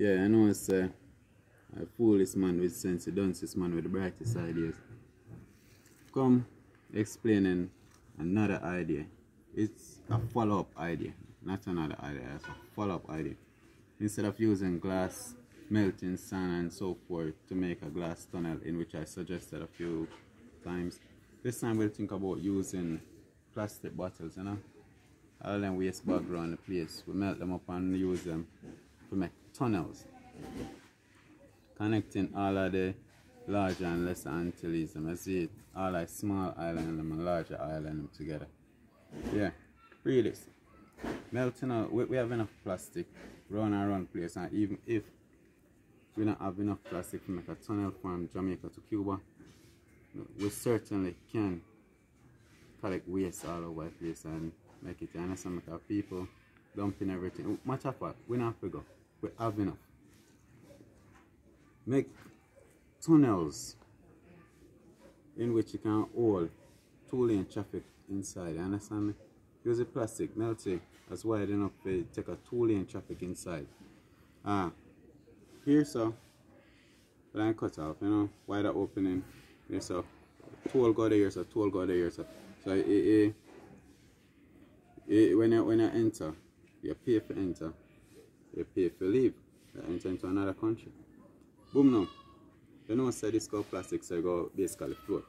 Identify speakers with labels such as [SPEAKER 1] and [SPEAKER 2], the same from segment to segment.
[SPEAKER 1] Yeah, I know it's uh, a foolish man with sense, a dunces man with the brightest ideas. Come explaining another idea. It's a follow up idea, not another idea, it's a follow up idea. Instead of using glass, melting sand, and so forth to make a glass tunnel, in which I suggested a few times, this time we'll think about using plastic bottles, you know. All them waste bag around the place, we melt them up and use them to make tunnels connecting all of the larger and lesser Antilles. I see it all like small island and larger island together. Yeah, really. Melting out, we, we have enough plastic run around place and even if we don't have enough plastic to make a tunnel from Jamaica to Cuba, we certainly can collect waste all over the place and make it honest and make our people dumping everything. Matter of fact, we don't have to go. We have enough make tunnels in which you can hold two lane traffic inside. You understand me? Use a plastic, melt it as wide enough to take a two lane traffic inside. Ah, here so, line cut off, you know, wider opening. Here so, toll go there, so toll go there, so. So it, it, it, when you when you enter, you pay for enter, you pay for leave. You enter into another country. Boom now. You know say this go plastic so go basically float.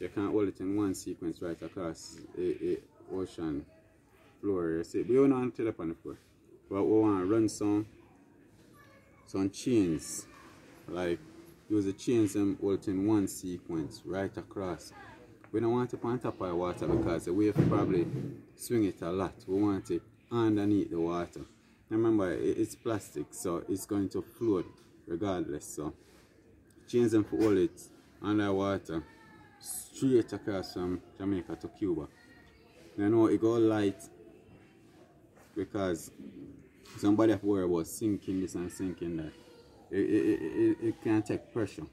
[SPEAKER 1] You can't hold it in one sequence right across a, a ocean floor. You see. You don't want to up on the floor. But we want to run some some chains. Like use the chains and hold in one sequence right across. We don't want it on top of the water because the wave probably swing it a lot. We want it underneath the water. Remember, it's plastic, so it's going to float regardless. So change them for all it underwater straight across from Jamaica to Cuba. You know it go light because somebody have worry about sinking this and sinking that. It, it, it, it can take pressure.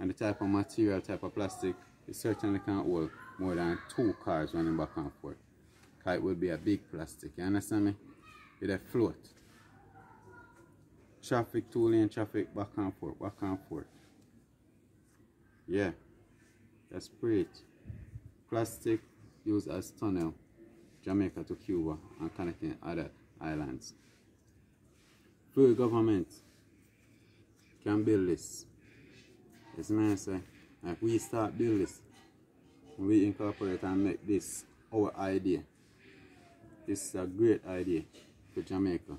[SPEAKER 1] And the type of material, type of plastic, it certainly can't hold more than two cars running back and forth. Because it be a big plastic. You understand me? It'll float traffic, two lane traffic, back and forth, back and forth. Yeah, that's great. Plastic used as tunnel, Jamaica to Cuba and connecting other islands. Free government can build this. It's nice, say, like we start build this, we incorporate and make this our idea. This is a great idea for Jamaica.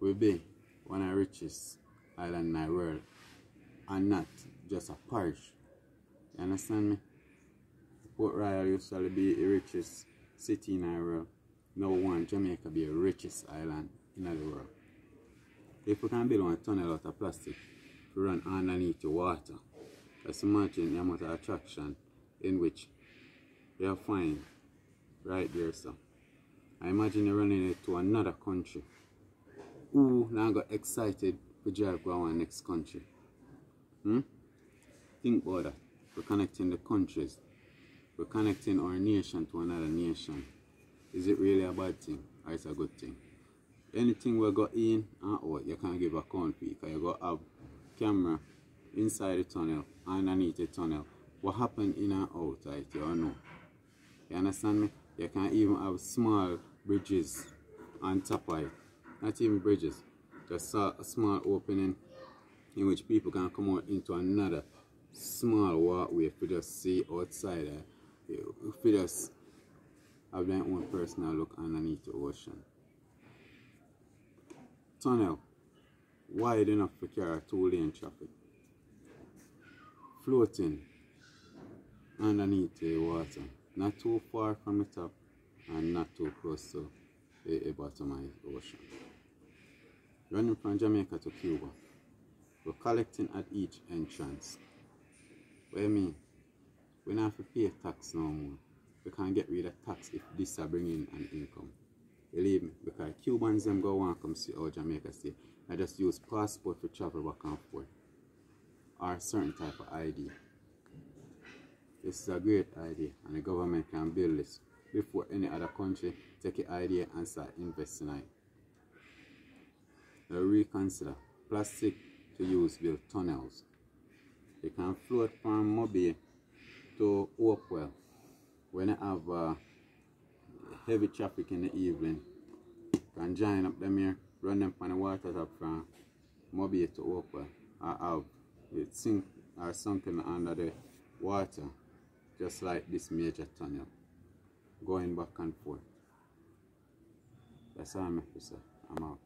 [SPEAKER 1] We'll be one of the richest island in the world and not just a parish. You understand me? Port Royal used to be the richest city in the world. Now want Jamaica be the richest island in the world. If we can build one tunnel out of plastic to run underneath the water, just imagine the amount of attraction in which you find right there, so. I imagine you're running it to another country who now got excited to drive go our next country. Hmm? Think about that. We're connecting the countries. We're connecting our nation to another nation. Is it really a bad thing or it's a good thing? Anything we got in and out, you can't give account for because you got a camera inside the tunnel, and underneath the tunnel. What happened in and out, right? You know. You understand me? You can even have small bridges on top of it not even bridges, just a, small opening in which people can come out into another small walkway if you just see outside if you just have their own personal look underneath the ocean. Tunnel, wide enough for carry two lane traffic. Floating underneath the water, not too far from the top and not too close to the, the bottom of the ocean running from Jamaica to Cuba. We're collecting at each entrance. What do you mean? We don't have to pay tax no more. We can't get rid of tax if this are bringing an income. Believe me, because Cubans them go and come see our Jamaica stay. I just use passport for travel back and forth. Or certain type of ID. This is a great idea and the government can build this before any other country take an idea and start investing in it. uh, reconsider plastic to use build tunnels. They can float from MoBay to Oakwell when you have uh, heavy traffic in the evening. Can join up them here, run them on the water top from MoBay to Oakwell. I have it sink or sunken under the water just like this major tunnel going back and forth. That's all I'm say. I'm out.